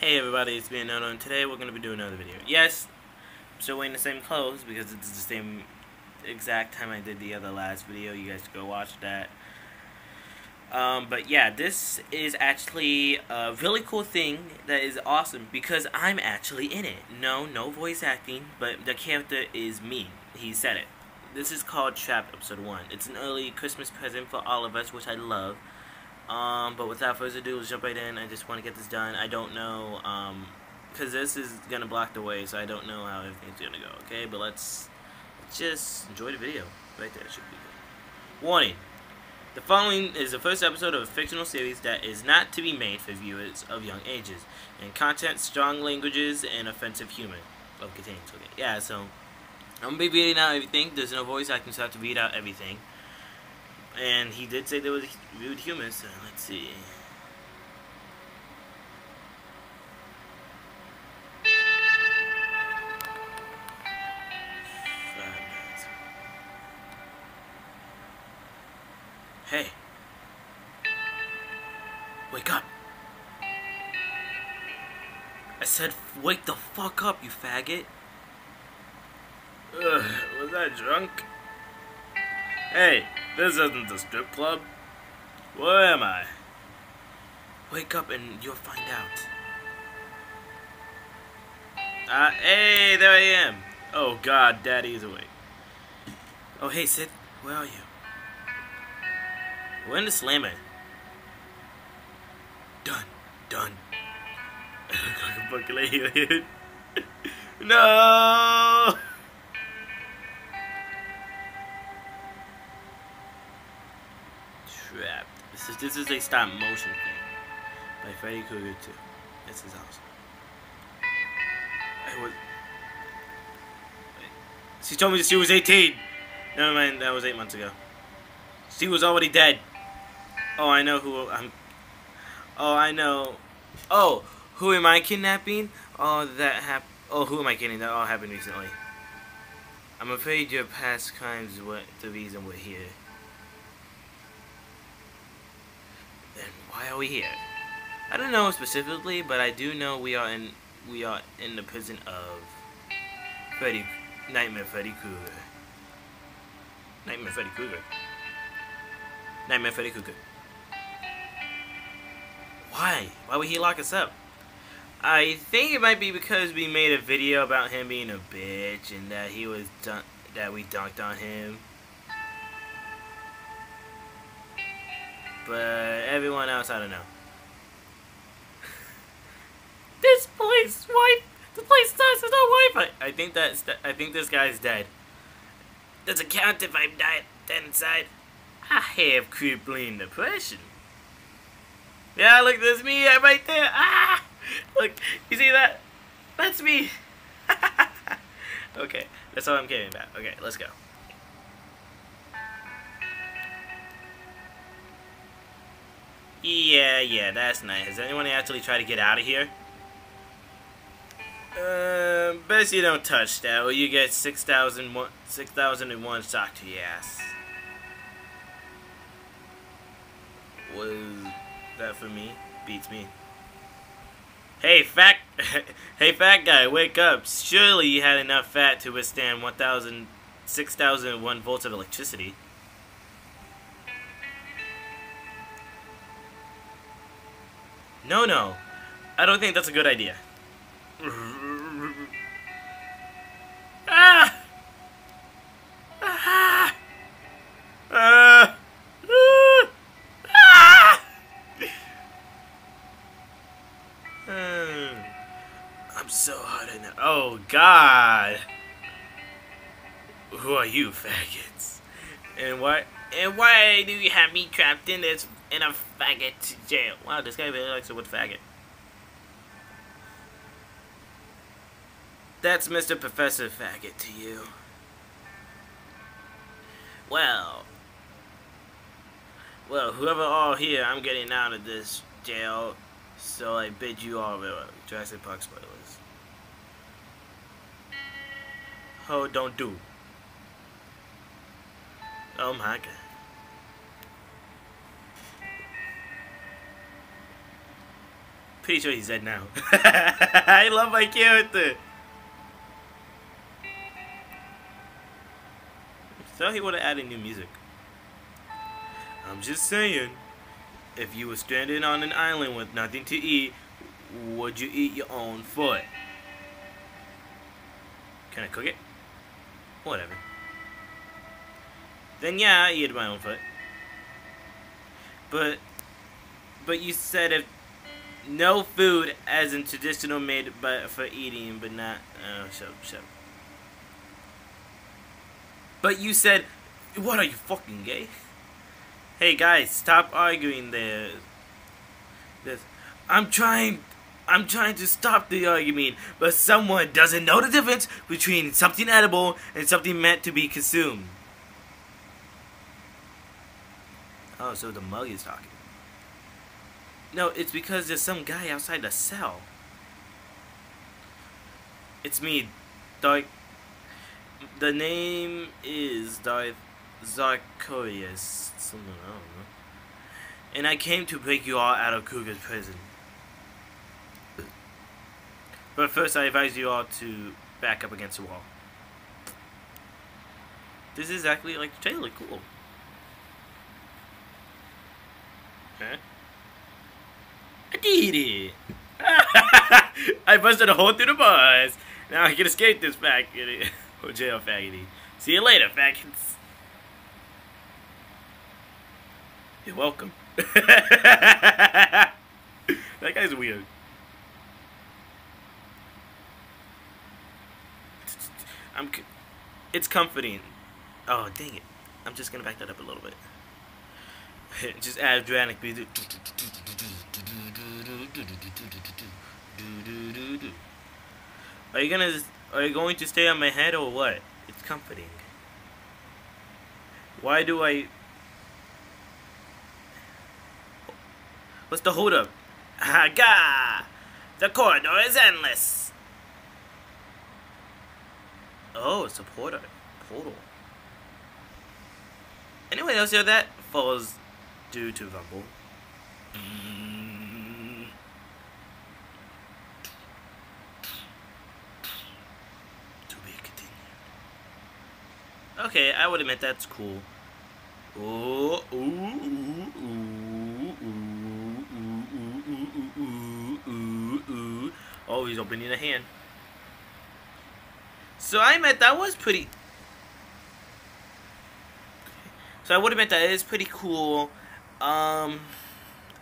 Hey everybody, it's me Nono, and today we're going to be doing another video. Yes, I'm still wearing the same clothes because it's the same exact time I did the other last video. You guys go watch that. Um, but yeah, this is actually a really cool thing that is awesome because I'm actually in it. No, no voice acting, but the character is me. He said it. This is called Trapped Episode 1. It's an early Christmas present for all of us, which I love. Um, but without further ado, let's jump right in. I just want to get this done. I don't know, um, because this is going to block the way, so I don't know how everything's going to go, okay? But let's, just enjoy the video. Right there, should be good. Warning. The following is the first episode of a fictional series that is not to be made for viewers of young ages, and content strong languages and offensive humor of contains. Okay, yeah, so I'm gonna be reading out everything. There's no voice acting, so I have to read out everything. And he did say there was rude humor, so let's see. Hey. Wake up. I said wake the fuck up, you faggot. Ugh, was I drunk? Hey, this isn't the strip club. Where am I? Wake up and you'll find out. Uh, hey, there I am. Oh god, daddy is awake. Oh hey, Sid, where are you? We're in the slammer. Done. Done. fucking alien. no! This is a stop motion thing by Freddy Krueger too. This is awesome. I was. She told me she was 18. Never mind, that was eight months ago. She was already dead. Oh, I know who I'm. Oh, I know. Oh, who am I kidnapping? Oh, that hap. Oh, who am I kidding? That all happened recently. I'm afraid your past crimes were the reason we're here. Why are we here? I don't know specifically, but I do know we are in we are in the prison of Freddy Nightmare Freddy Krueger. Nightmare Freddy Krueger. Nightmare Freddy Krueger. Why? Why would he lock us up? I think it might be because we made a video about him being a bitch and that he was dun that we dunked on him. But everyone else, I don't know. this place, wife, the place with no Wi-Fi. I think that's, I think this guy's dead. Does it count if I'm dead, dead inside? I have crippling depression. Yeah, look, there's me i right there. Ah! Look, you see that? That's me. okay, that's all I'm kidding about. Okay, let's go. Yeah, yeah, that's nice. Has anyone actually tried to get out of here? Uh, best you don't touch that, or you get 6,001 6, shock to your ass. Was that for me? Beats me. Hey, fat, hey, fat guy, wake up! Surely you had enough fat to withstand 1,000, 6,001 volts of electricity. No, no, I don't think that's a good idea. ah! Ah! Ah! I'm so hot in it. Oh, God. Who are you, faggots? And why? And why do you have me trapped in this in a faggot jail? Wow, this guy really likes the word faggot. That's Mr. Professor Faggot to you. Well, well, whoever all here, I'm getting out of this jail so I bid you all farewell. Jurassic Park spoilers. Oh, don't do. Oh my god. Pretty sure he's dead now. I love my character. So he would have added new music. I'm just saying, if you were stranded on an island with nothing to eat, would you eat your own foot? Can I cook it? Whatever. Then yeah, I eat my own foot. But, but you said if no food as in traditional made but for eating, but not. Oh, shut up, shut up. But you said, what are you fucking gay? Hey guys, stop arguing there. This, I'm trying, I'm trying to stop the argument, but someone doesn't know the difference between something edible and something meant to be consumed. Oh, so the mug is talking. No, it's because there's some guy outside the cell. It's me, Dark. The name is Darth Zarkorius. Something, I don't know. And I came to break you all out of Krueger's prison. But first, I advise you all to back up against the wall. This is exactly like the trailer. Cool. Huh? I did it! I busted a hole through the bars. Now I can escape this faggot. or oh, jail faggoty. See you later, faggots. You're welcome. that guy's weird. I'm. It's comforting. Oh, dang it. I'm just gonna back that up a little bit. just add dramatic. Are you gonna are you going to stay on my head or what? It's comforting. Why do I What's the hold up? Haga! The corridor is endless. Oh, it's a portal. Portal. Anyone else hear that? Falls due to Rumble. Okay, I would admit that's cool. Oh, Oh, he's opening a hand. So I admit that was pretty. So I would admit that is pretty cool. Um,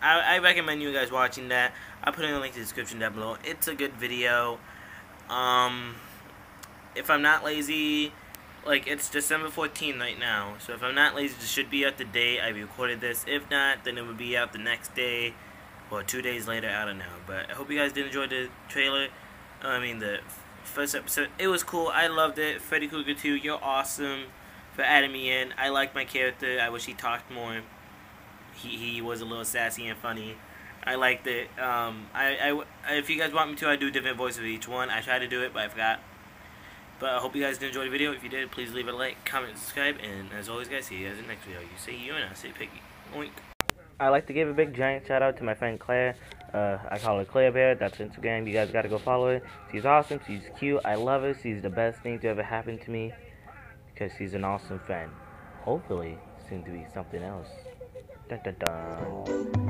I, I recommend you guys watching that. I'll put in a link in the description down below. It's a good video. Um, if I'm not lazy, like it's December 14th right now. So if I'm not lazy, it should be out the day I recorded this. If not, then it would be out the next day or two days later. I don't know. But I hope you guys did enjoy the trailer. I mean the first episode. It was cool. I loved it. Freddy Krueger 2, you're awesome for adding me in. I like my character. I wish he talked more. He he was a little sassy and funny. I liked it. Um, I, I, if you guys want me to, I do different voices of each one. I tried to do it, but I forgot. But I hope you guys did enjoy the video. If you did, please leave a like, comment, subscribe, and as always, guys, see you guys in the next video. You say you, and I say piggy. Oink. I'd like to give a big giant shout out to my friend Claire. Uh, I call her Claire Bear. That's Instagram. You guys gotta go follow her. She's awesome. She's cute. I love her. She's the best thing to ever happen to me because she's an awesome friend. Hopefully, soon to be something else. Dun dun dun.